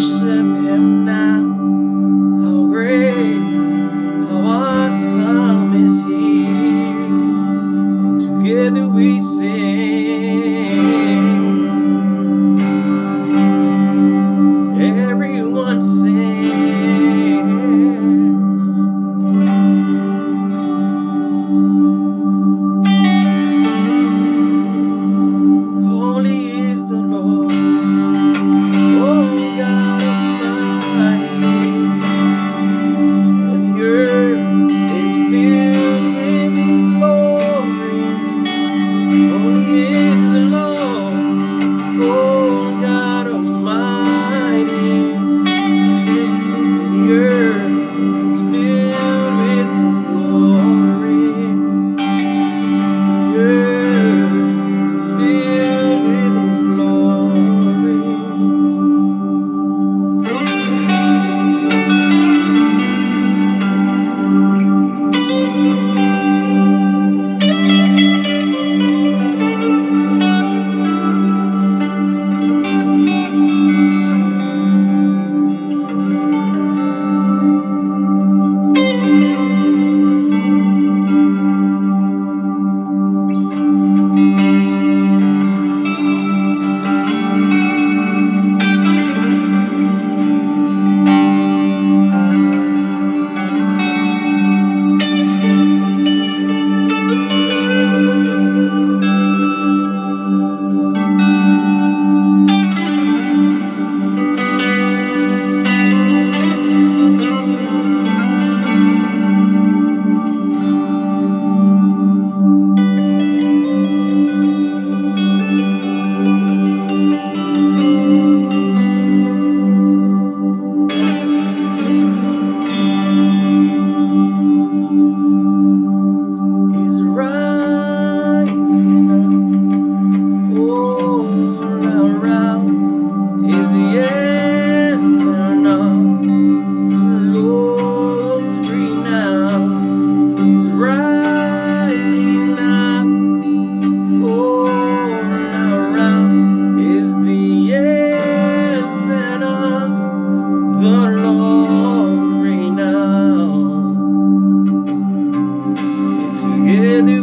worship him now. together